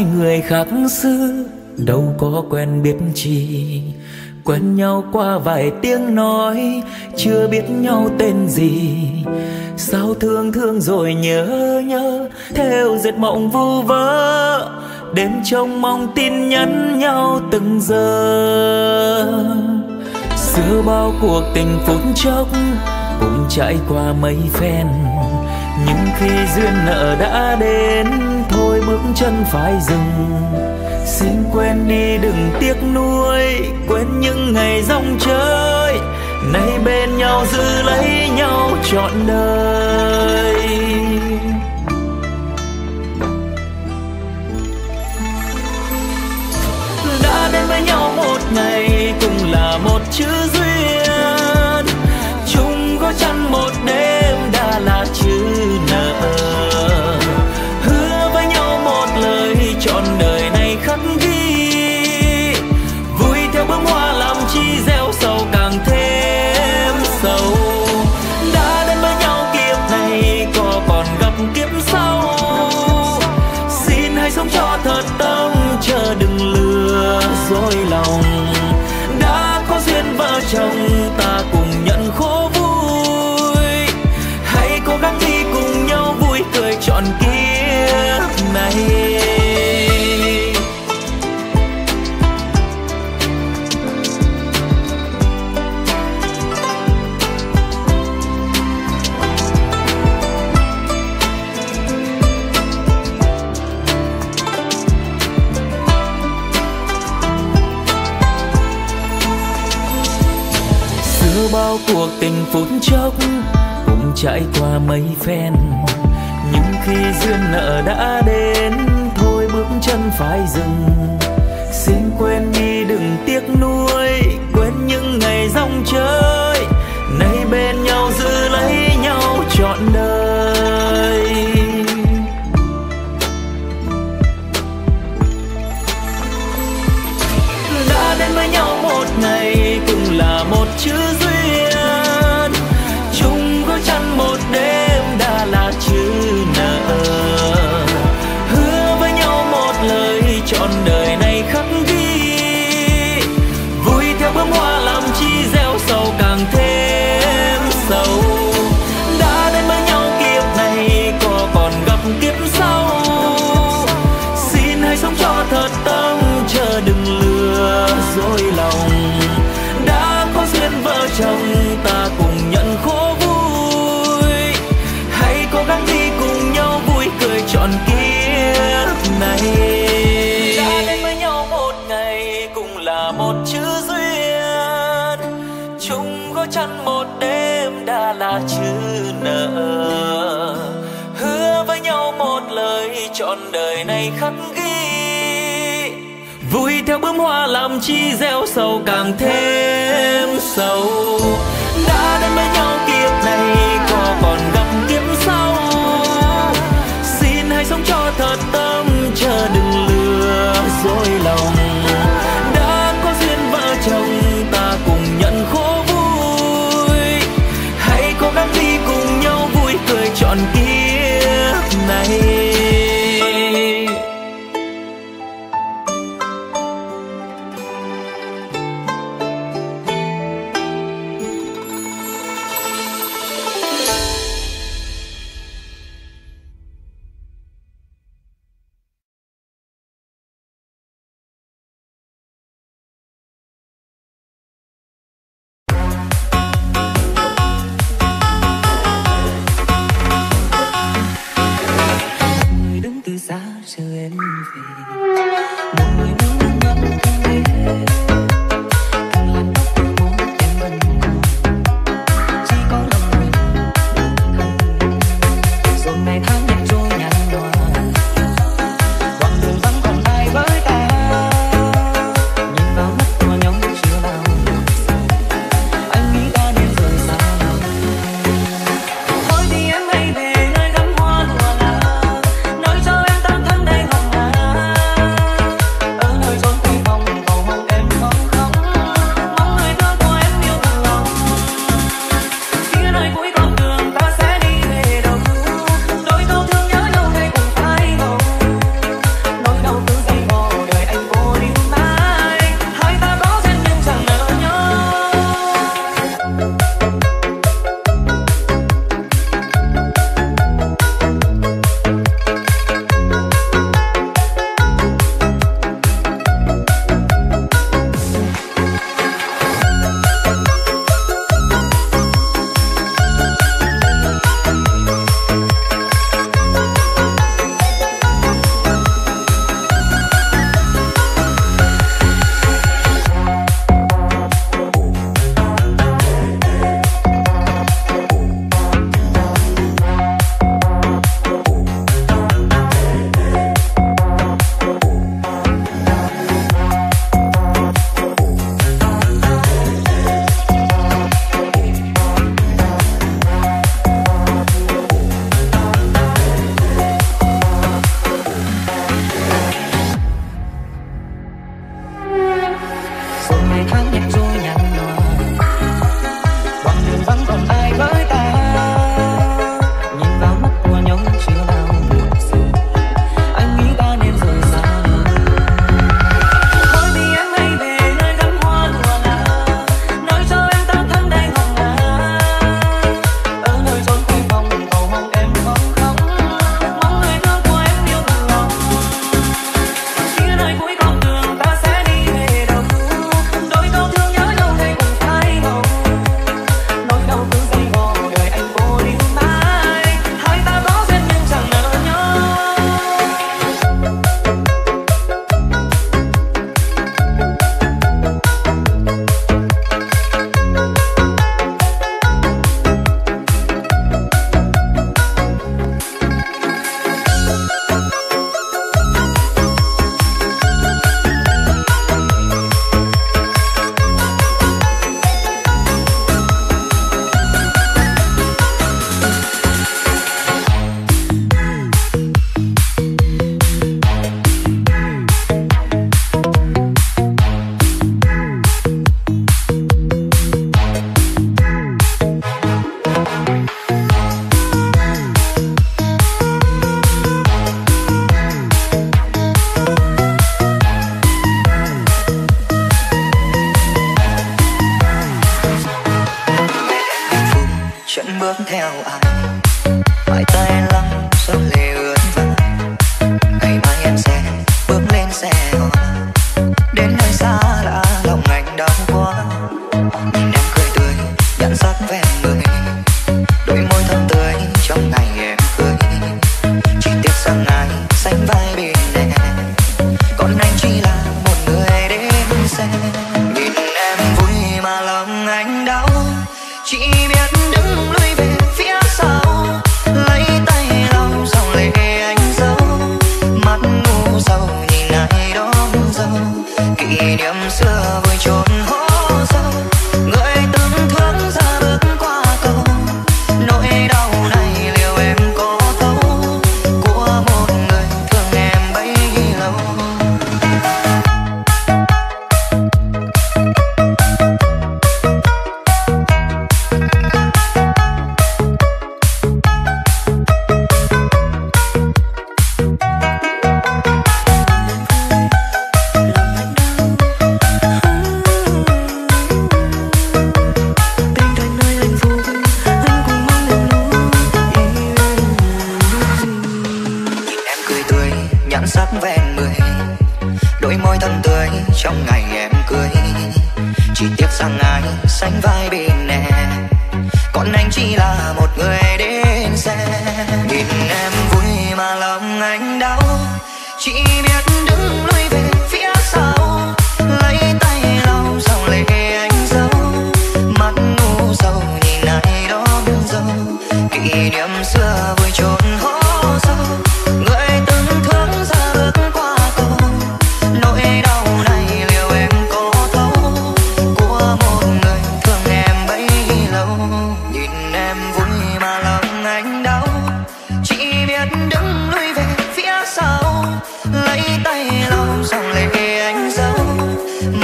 hai người khác xưa đâu có quen biết chi. Quen nhau qua vài tiếng nói, chưa biết nhau tên gì. Sao thương thương rồi nhớ nhớ, theo dệt mộng vu vơ. Đêm trông mong tin nhắn nhau từng giờ. Xưa bao cuộc tình phút chốc cũng trải qua mấy phen, nhưng khi duyên nợ đã đến bước chân phải dừng xin quên đi đừng tiếc nuối, quên những ngày rong chơi. Nay bên nhau giữ lấy nhau trọn đời. Đã đến với nhau một ngày, cùng là một chữ duyên. Chung có chăn một đêm đã là chữ nợ? Dối lòng. Đã có duyên vợ chồng, ta cùng nhận khổ vui. Hãy cố gắng đi cùng nhau vui, cười trọn kiếp này. Bao cuộc tình phút chốc cũng trải qua mấy phen. Nhưng khi duyên nợ đã đến, thôi bước chân phải dừng. Xin quên đi đừng tiếc nuối này khắc ghi. Vui theo bướm hoa làm chi gieo sầu càng thêm sâu đã đến với nhau kiếp này, có còn gặp kiếp sau. Xin hãy sống cho thật tâm, chờ đừng lừa dối lòng.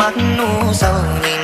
mắt u sầu nhẹ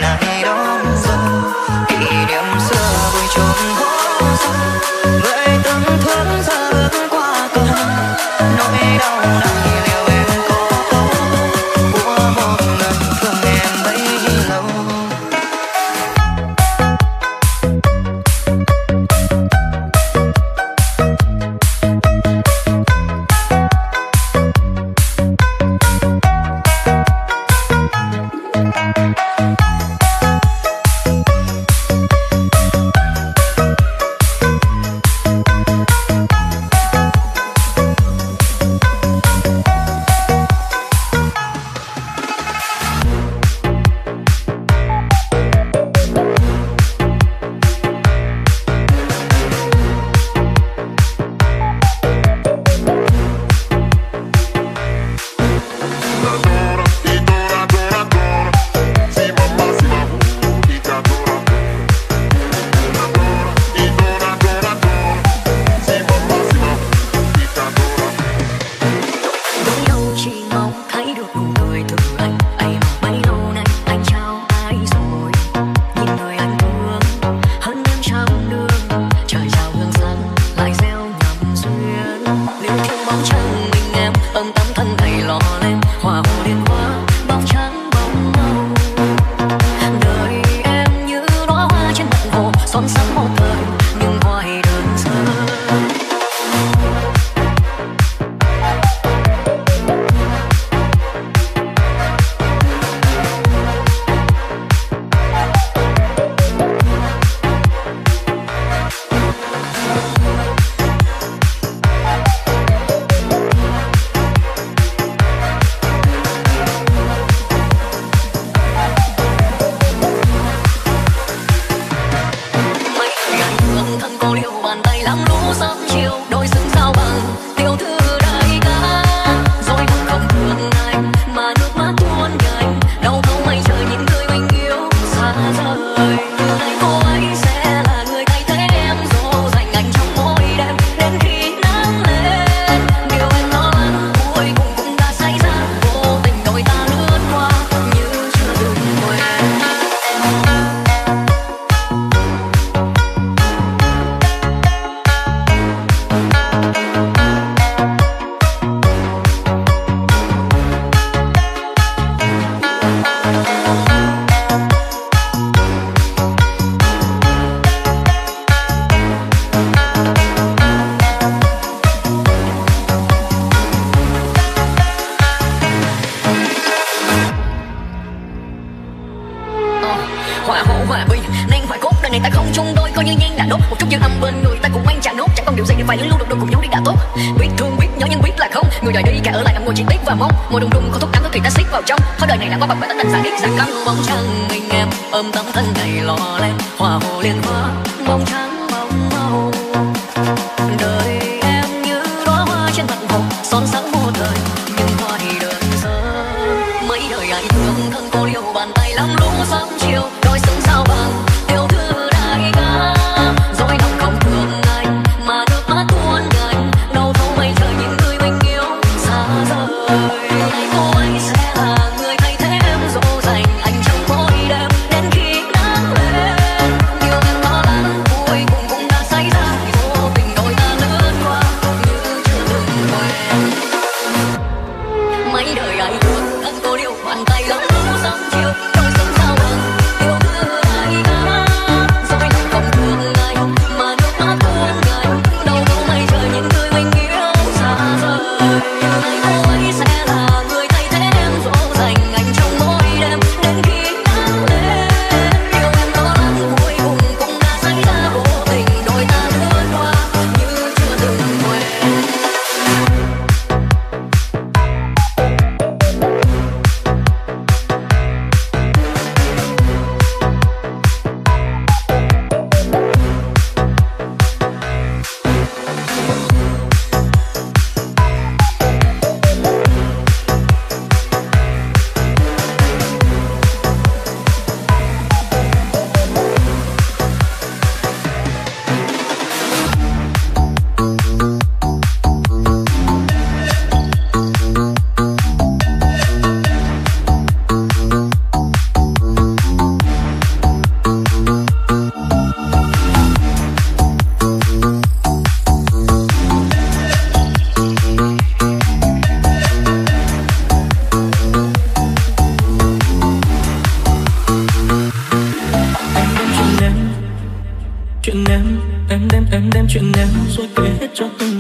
drop them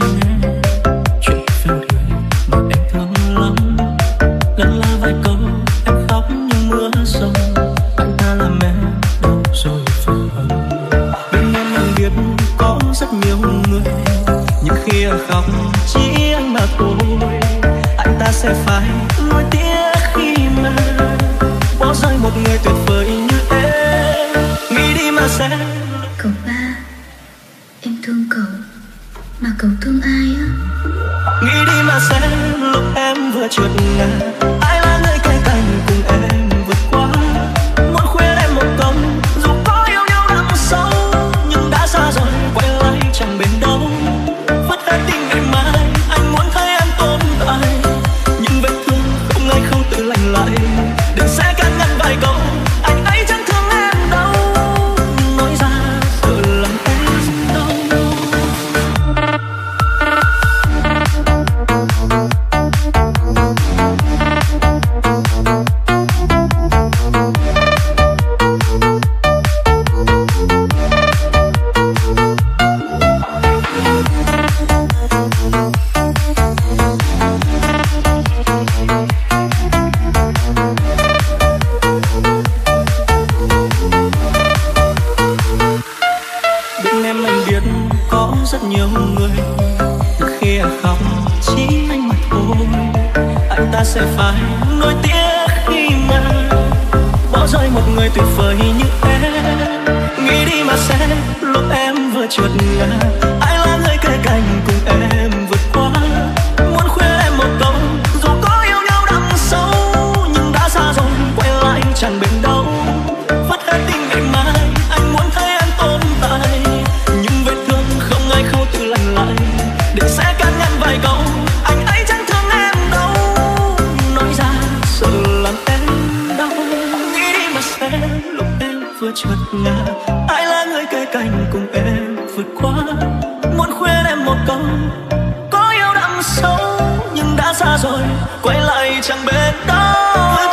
chẳng bên đó.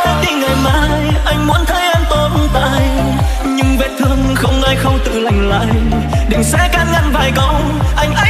Thế thì ngày mai, anh muốn thấy em tồn tại nhưng vết thương không ai không tự lành lại. Định sẽ can ngăn vài câu, anh ấy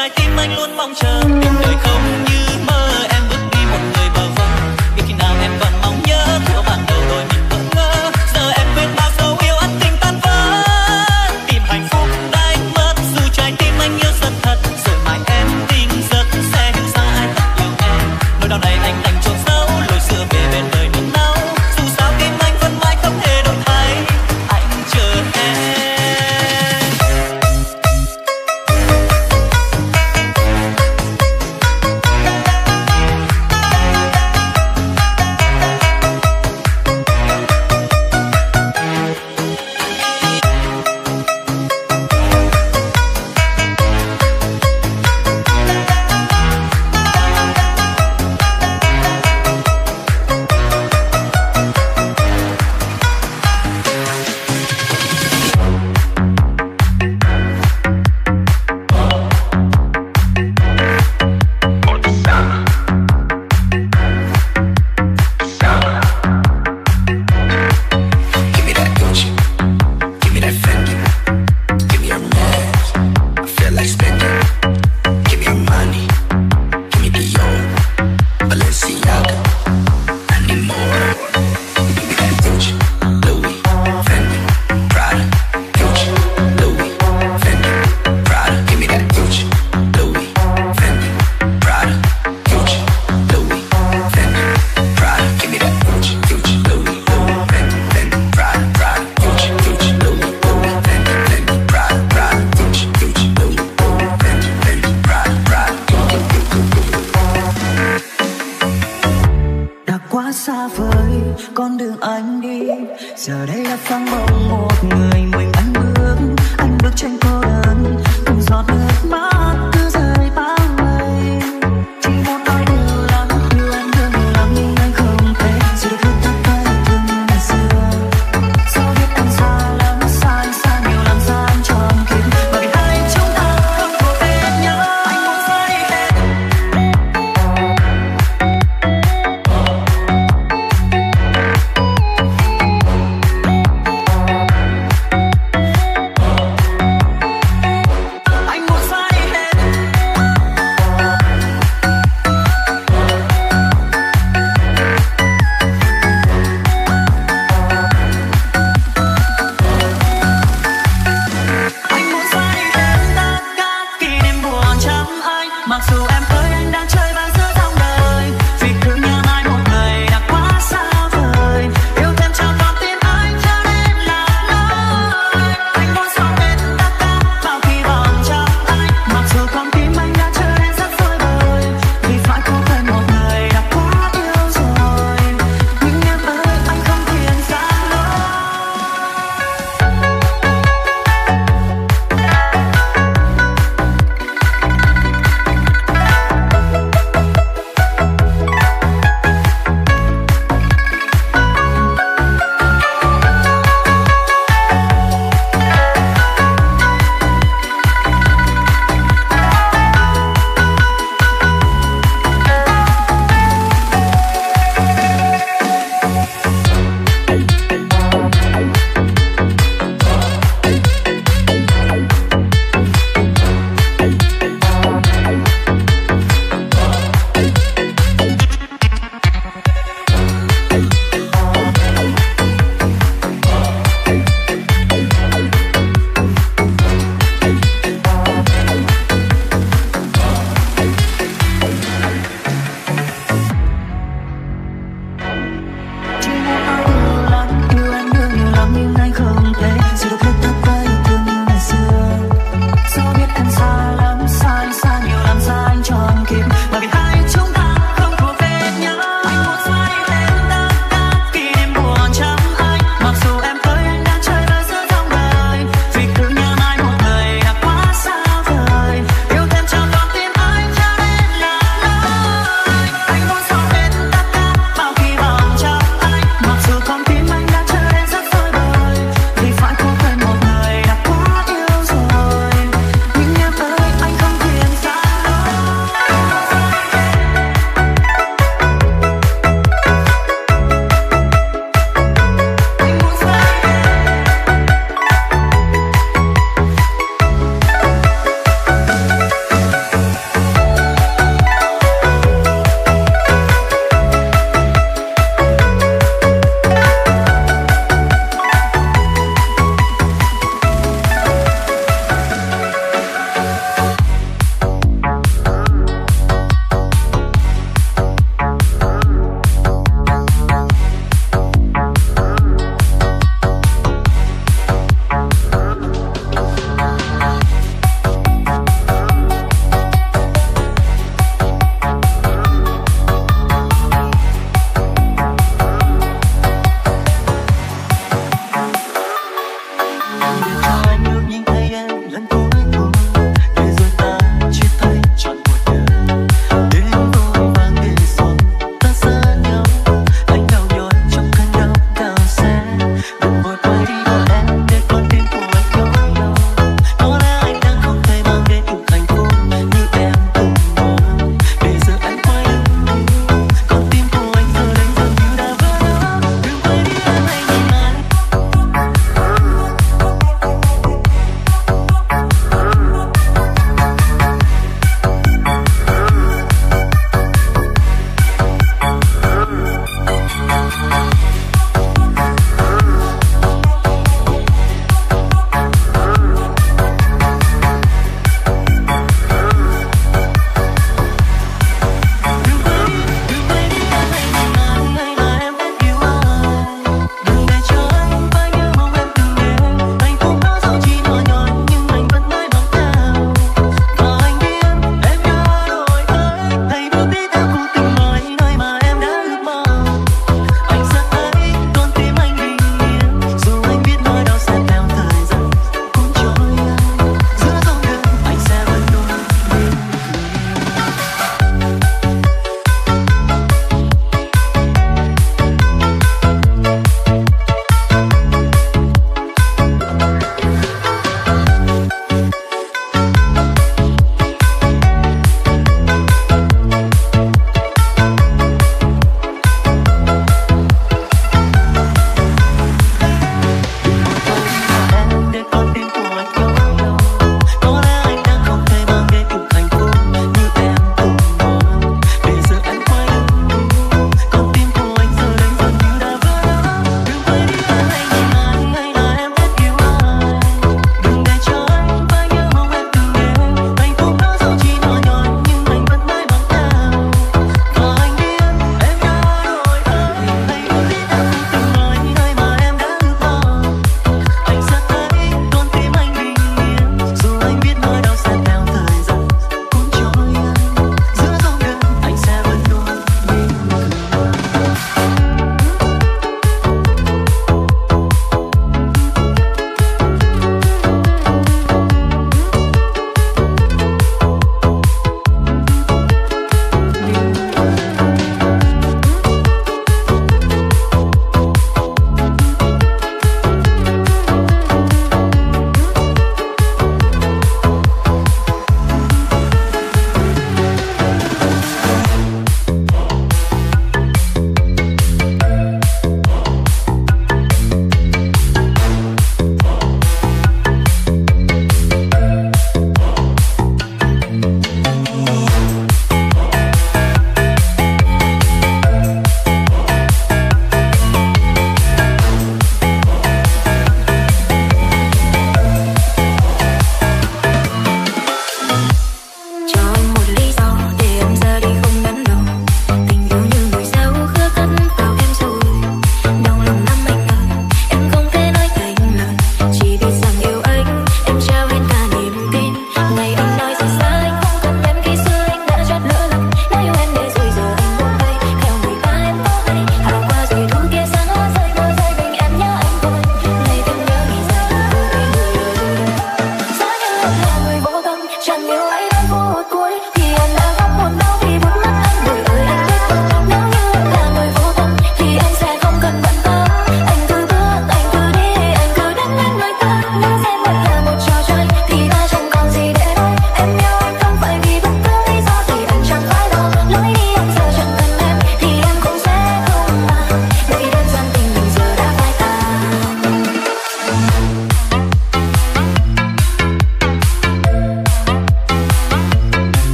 trái tim anh luôn mong chờ. xa vời, con đường anh đi. Giờ đây là phăng bóng một người mình anh bước. Anh bước tranh tôi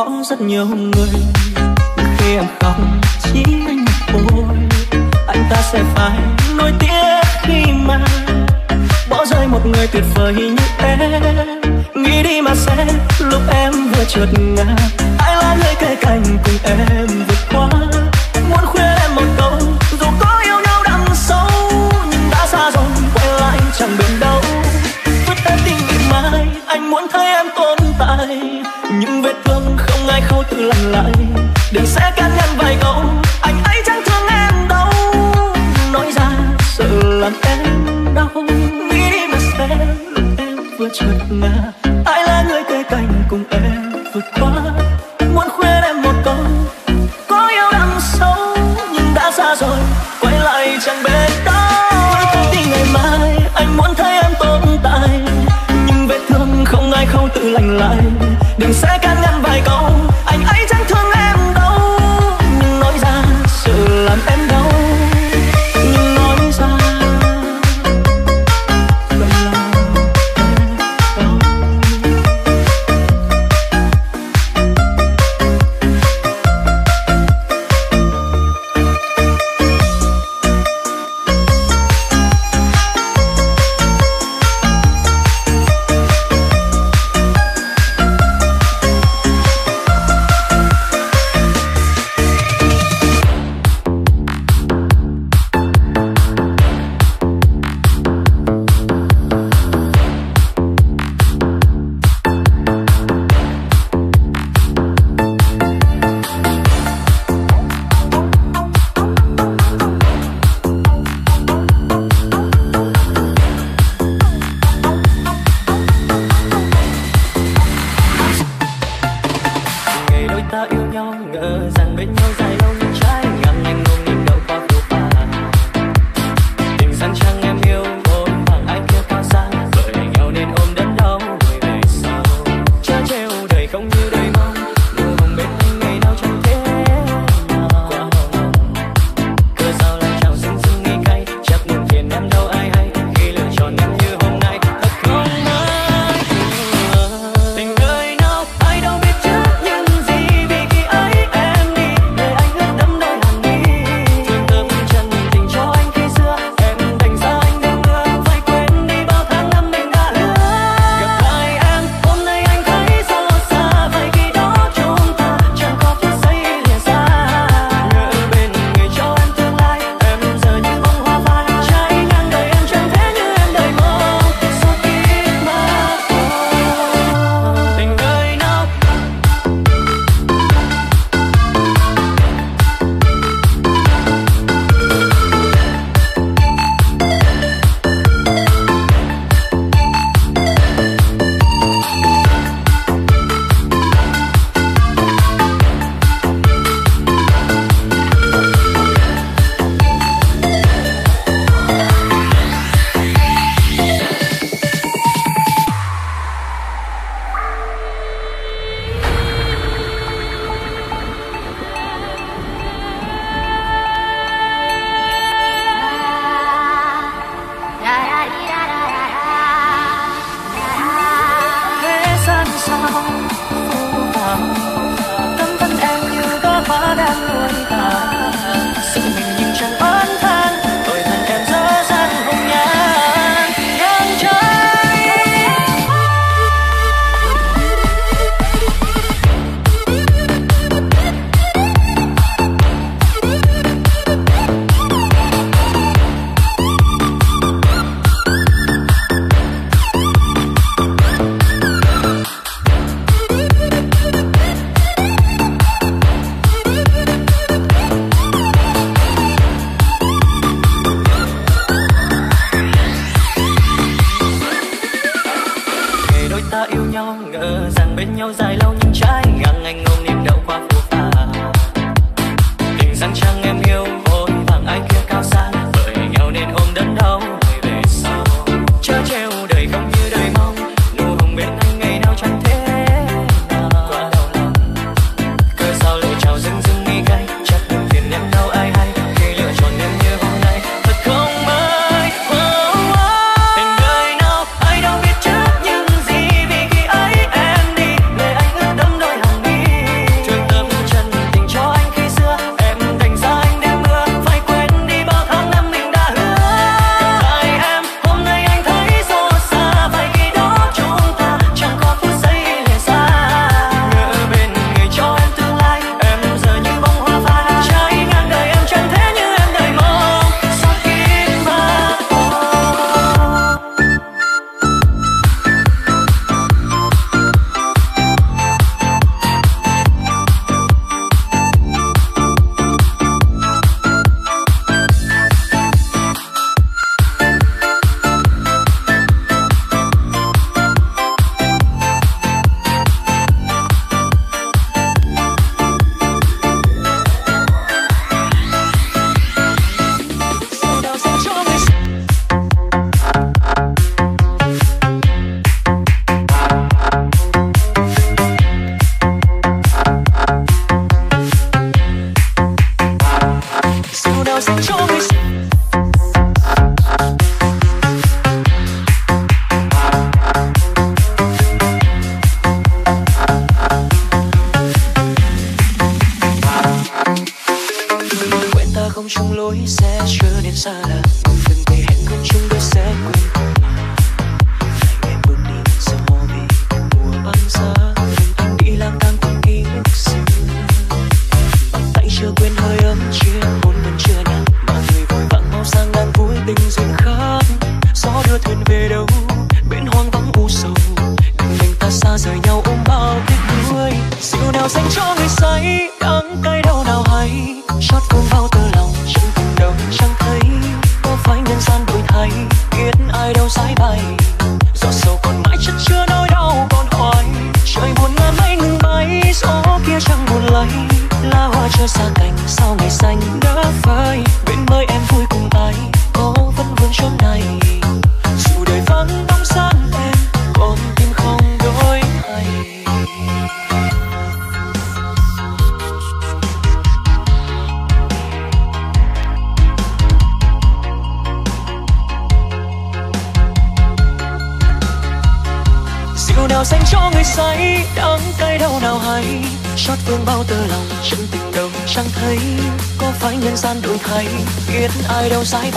có rất nhiều người. Khi em khóc, chỉ anh một thôi. Anh ta sẽ phải nuối tiếc khi mà bỏ rơi một người tuyệt vời như em. Nghĩ đi mà xem, lúc em vừa trượt ngã, ai là người cây cành cùng em vượt qua? Muốn khuyên em một câu, dù có yêu nhau đằng sâu nhưng đã xa rồi, quay lại chẳng bền đâu. Vứt hết tình ngày mai anh muốn thấy em tồn tại. Những vết thương không ai khâu tự lành lại đừng sẽ can ngăn vài câu. Anh ấy chẳng thương em đâu. Nói ra sợ làm em đau. Nghĩ đi mà xem em vừa trượt ngã. Ai là người cây cành cùng em vượt qua? Muốn khuyên em một câu. Có yêu đằng sâu nhưng đã xa rồi. Quay lại chẳng bên đâu đi ngày mai anh muốn thấy em tồn tại. Nhưng vết thương không ai khâu tự lành lại. Đừng sẽ can ngăn vài câu.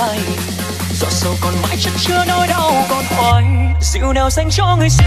vai giọt sâu còn mãi chất chứa nỗi đau còn hoài dịu nào dành cho người xưa